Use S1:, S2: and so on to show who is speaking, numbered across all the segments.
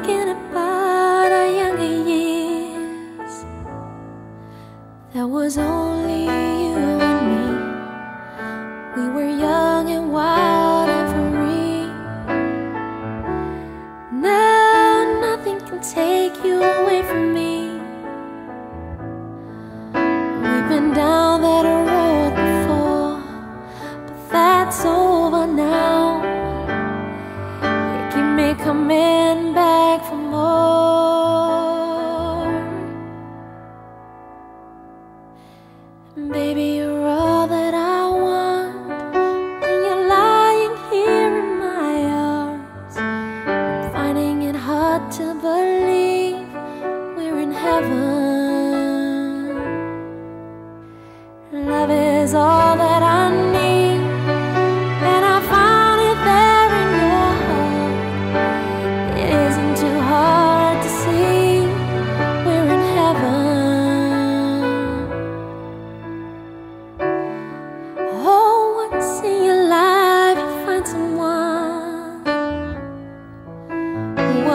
S1: thinking about our younger years. That was only you and me. We were young and wild and free. Now nothing can take you away from me. We've been down that road before, but that's over now. You keep me coming back Baby, you're all that I want when you're lying here in my arms. I'm finding it hard to believe we're in heaven. Love is all that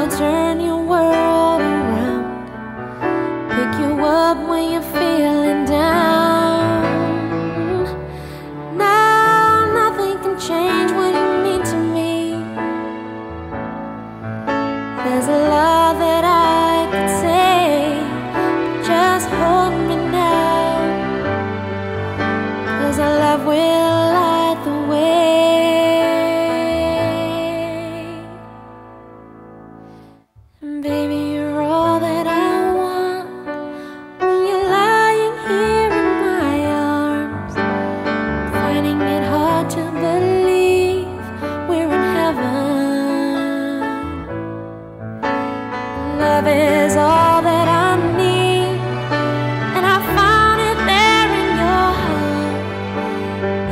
S1: turn your world around, pick you up when you're feeling down. Now nothing can change what you mean to me. There's a lot that I could say, just hold me now. Cause our love will love is all that I need. And I found it there in your heart.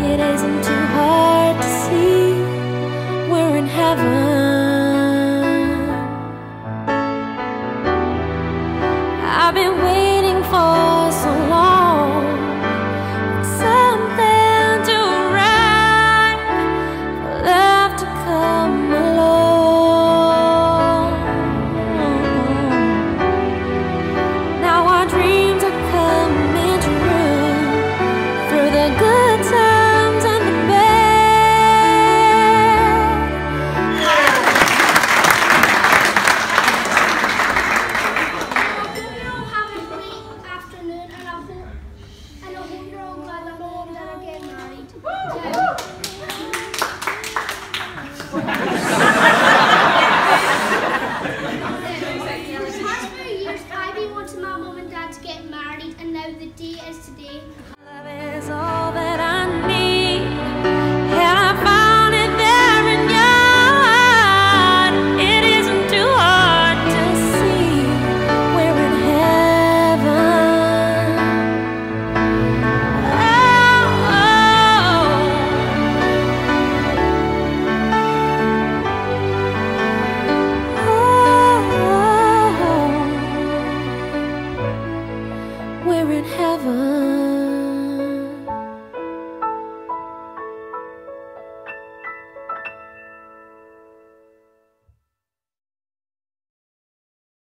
S1: It isn't too hard to see. We're in heaven. I've been